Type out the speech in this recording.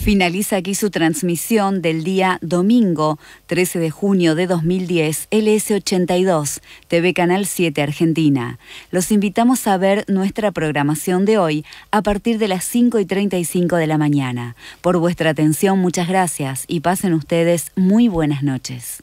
Finaliza aquí su transmisión del día domingo 13 de junio de 2010, LS82, TV Canal 7 Argentina. Los invitamos a ver nuestra programación de hoy a partir de las 5 y 35 de la mañana. Por vuestra atención, muchas gracias y pasen ustedes muy buenas noches.